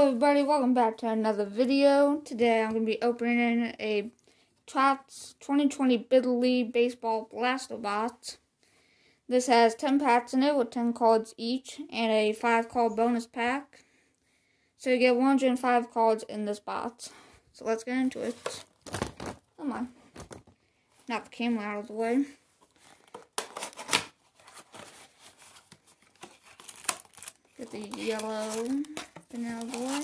Hello everybody, welcome back to another video. Today I'm going to be opening a Topps 2020 Big League Baseball Blaster Box. This has 10 packs in it with 10 cards each and a 5 card bonus pack. So you get 105 cards in this box. So let's get into it. Come on. Knock the camera out of the way. Get the yellow vanilla boy.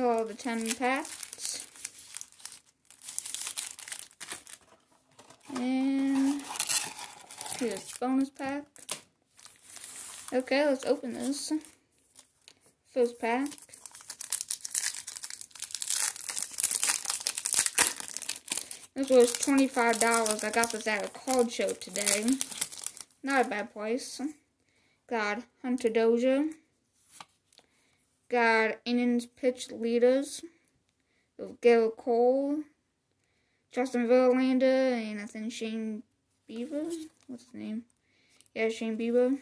All the 10 packs. And here's bonus pack. Okay, let's open this. First pack. This was $25. I got this at a card show today. Not a bad price. Got Hunter Dozier. Got innings pitched leaders. Gerrit Cole. Justin Verlander. And I think Shane Bieber. What's his name? Yeah, Shane Bieber.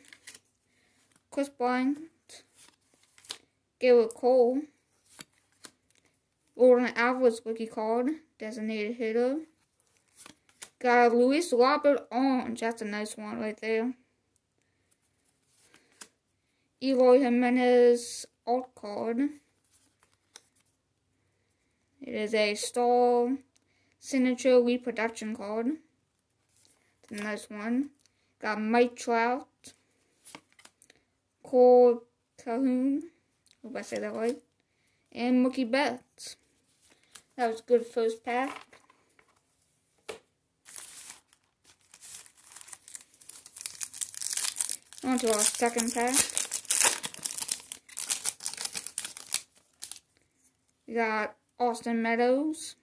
Kris Bryant. Gerrit Cole. Yordan Alvarez rookie card. Designated hitter. Got Luis Robert Orange. That's a nice one right there. Eloy Jimenez alt card. It is a Stall Signature Reproduction card. It's a nice one. Got Mike Trout. Cole Calhoun. Hope I say that right. And Mookie Betts. That was good first pack. On to our second pack. Got Austin Meadows,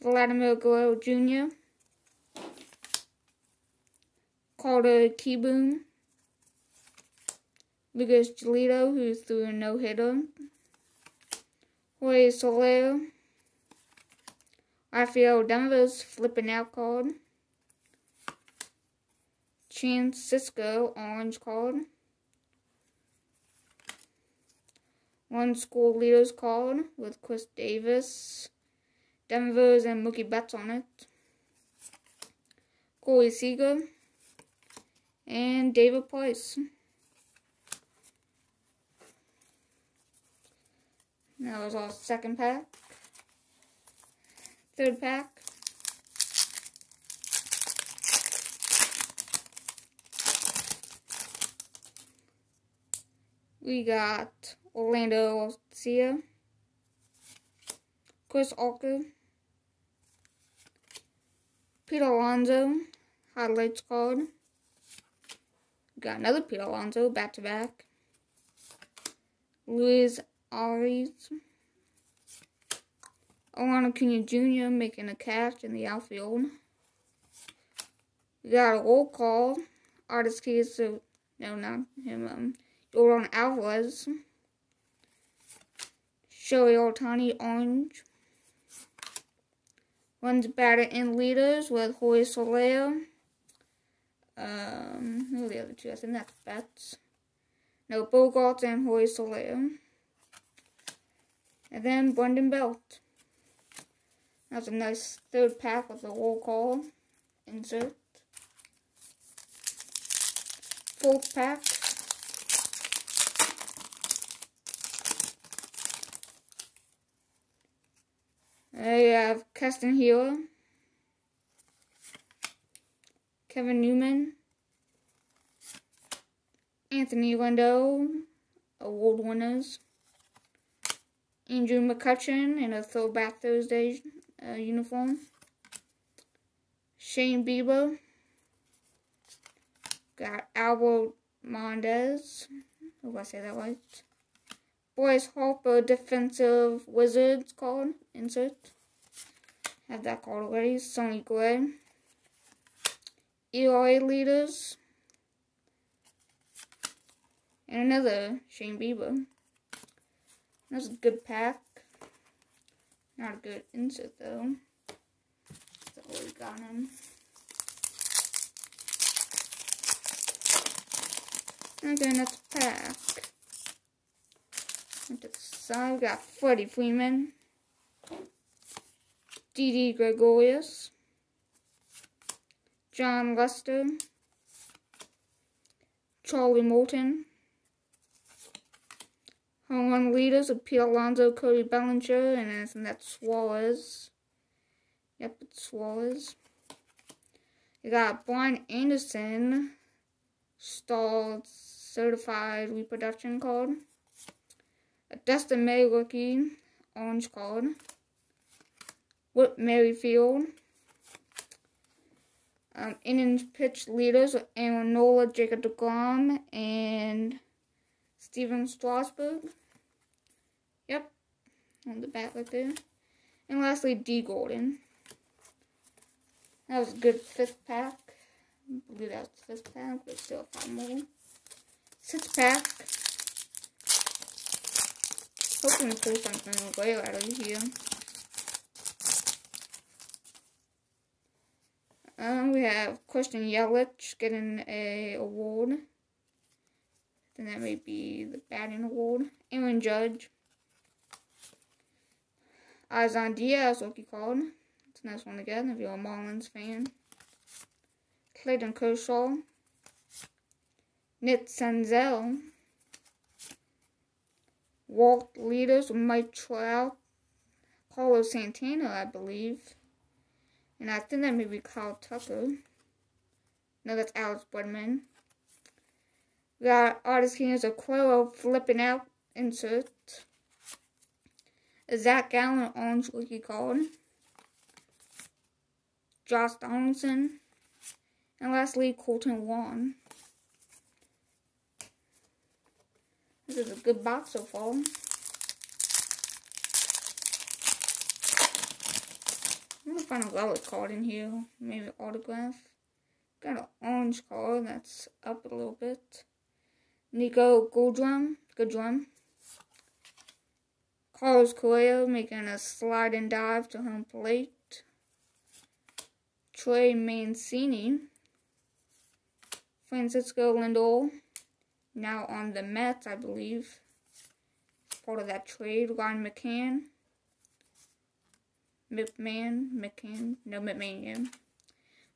Vladimir Guerrero Jr., Carter Kieboom, Lucas Giolito, who threw a no-hitter, Jorge Soler, Rafael Devers flipping out card, Chance Sisco orange card, one school leaders card with Chris Davis, Devers and Mookie Betts on it, Corey Seager, and David Price. That was our second pack. Third pack. We got Orlando Arcia, Chris Alker, Pete Alonso, highlights card. Got another Pete Alonso, back to back. Luis Arraez. Ronald Acuna Jr. making a catch in the outfield. We got a roll call. Artist keys to, no, not him, um, Yordan Alvarez. Shohei Ohtani orange. Runs batter in leaders with Jorge Soler. Um, who are the other two? I think that's Betts. No, Bogaerts and Jorge Soler. And then Brandon Belt. That's a nice third pack with a roll call insert. Fourth pack. I have Keston Hiura, Kevin Newman, Anthony Rendon, award winners, Andrew McCutchen in a Throwback Thursday uh, uniform, Shane Bieber, got Albert Mendez, hope I say that right. Bryce Harper Defensive Wizards card insert. Have that card already. Sonny Gray. ERA leaders. And another Shane Bieber. That's a good pack. Not a good insert though. That's all we got him. Okay, next pack. The side, we got Freddie Freeman, Didi Gregorius, Jon Lester, Charlie Morton, home run leaders of Pete Alonso, Cody Bellinger, and that's Suarez. Yep, it's Suarez. You got Brian Anderson, stalled certified reproduction card. Dustin May rookie, orange card. Whit Merrifield. Um, innings pitch leaders Aaron Nola, Jacob DeGrom, and Stephen Strasburg. Yep, on the back right there. And lastly, Dee Gordon. That was a good fifth pack. I believe that was the fifth pack, but still five more. Sixth pack. Hoping pull something great out of here. Um, we have Christian Yelich getting a award. Then that may be the batting award. Aaron Judge. Isan Diaz rookie card. It's a nice one again if you're a Marlins fan. Clayton Kershaw. Nick Senzel. Walt leaders Trout. Carlos Santana, I believe. And I think that may be Kyle Tucker. No, that's Alex Bregman. We got artist here's a Quero flipping out insert. Zach Gallen orange rookie card. Josh Donaldson. And lastly, Kolten Wong. This is a good box so far. I'm gonna find a relic card in here. Maybe autograph. Got an orange card that's up a little bit. Niko Goodrum. Goodrum. Carlos Correa making a slide and dive to home plate. Trey Mancini, Francisco Lindor, now on the Mets, I believe. Part of that trade, Ryan McCann, McMahon, McCann, no McMahon. Yeah.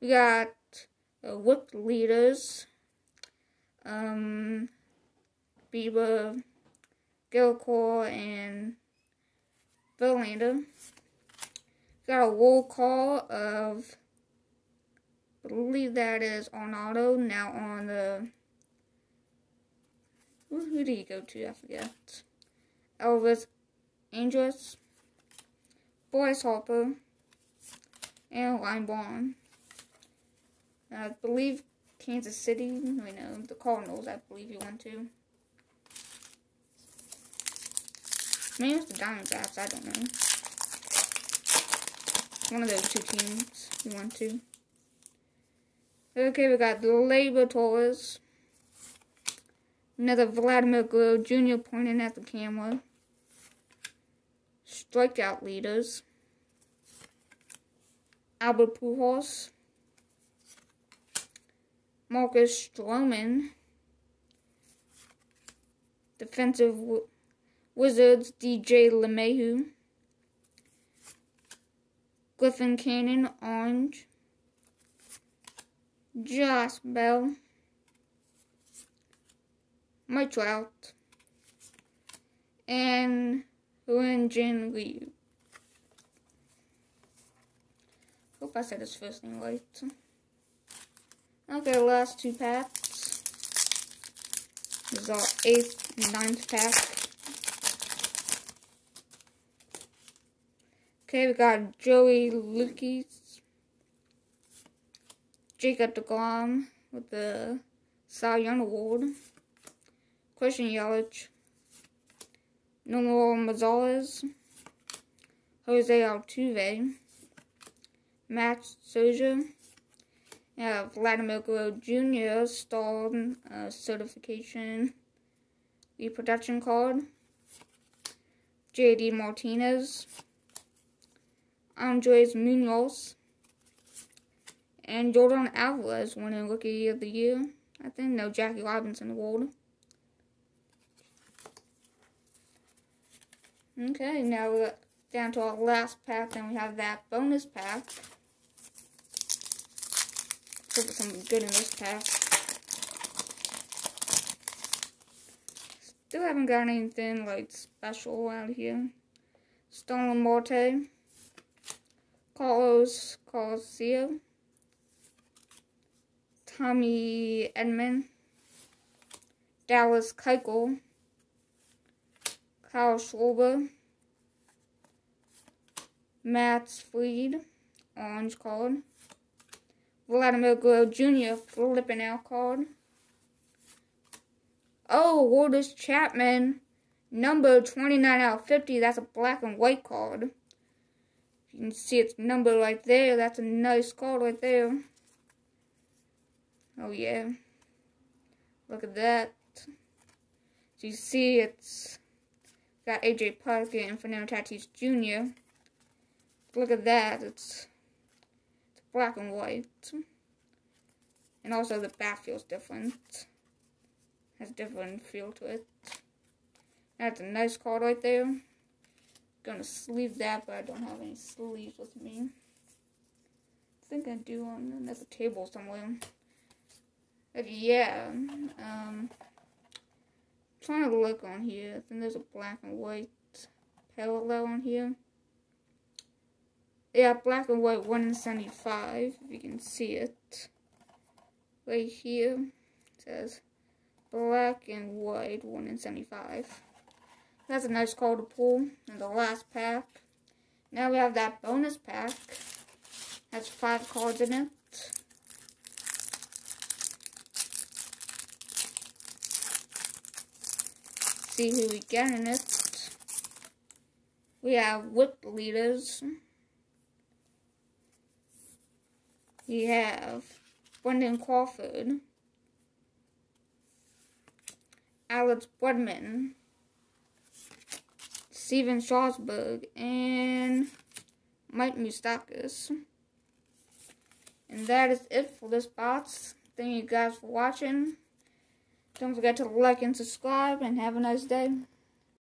We got uh, whip leaders, um, Bieber, Gilcor, and Verlander. Got a roll call of believe that is on auto. Now on the who, who did he go to? I forget. Elvis Andrus, Bryce Harper, and Ryan Braun. I believe Kansas City, we know, the Cardinals, I believe he went to. Maybe it's the Diamondbacks, I don't know. One of those two teams he went to. Okay, we got the Labor Tours. Another Vladimir Guerrero Jr. pointing at the camera. Strikeout leaders. Albert Pujols. Marcus Stroman. Defensive Wizards DJ LeMahieu. Griffin Canning Orange. Josh Bell, Mike Trout, and Ren Jin Liu. Hope I said his first name right. Okay, last two packs. This is our eighth, ninth pack. Okay, we got Joey Lucas. Jacob DeGrom with the Cy Young Award. Christian Yelich. Nomar Mazales. Jose Altuve. Max Scherzer. Yeah, Vladimir Guerrero Jr. Stalled uh, certification reproduction card. JD Martinez. Andres Munoz and Yordan Alvarez winning Rookie of the Year. I think no Jackie Robinson award. Okay, now we're down to our last pack, and we have that bonus pack. Hope there's something good in this pack. Still haven't got anything like special out here. Starling Marte. Carlos Carlsio. Tommy Edman. Dallas Keuchel. Kyle Schwarber. Max Fried. Orange card. Vladimir Guerrero Jr. flipping out card. Oh, Aroldis Chapman. Number 29 out of 50. That's a black and white card. You can see its number right there. That's a nice card right there. Oh, yeah. Look at that. So you see it's got AJ Parker and Fernando Tatis Jr. Look at that. It's, it's black and white. And also the back feels different. Has different feel to it. That's a nice card right there. Gonna sleeve that, but I don't have any sleeves with me. I think I do on another table somewhere. But yeah, um, trying to look on here. I think there's a black and white parallel on here. Yeah, black and white 175, if you can see it. Right here, it says black and white 1 in 75. That's a nice card to pull in the last pack. Now we have that bonus pack. Has five cards in it. See who we get in it. We have whip leaders. We have Brandon Crawford. Alex Bregman, Stephen Strasburg, and Mike Moustakas. And that is it for this box. Thank you guys for watching. Don't forget to like and subscribe, and have a nice day.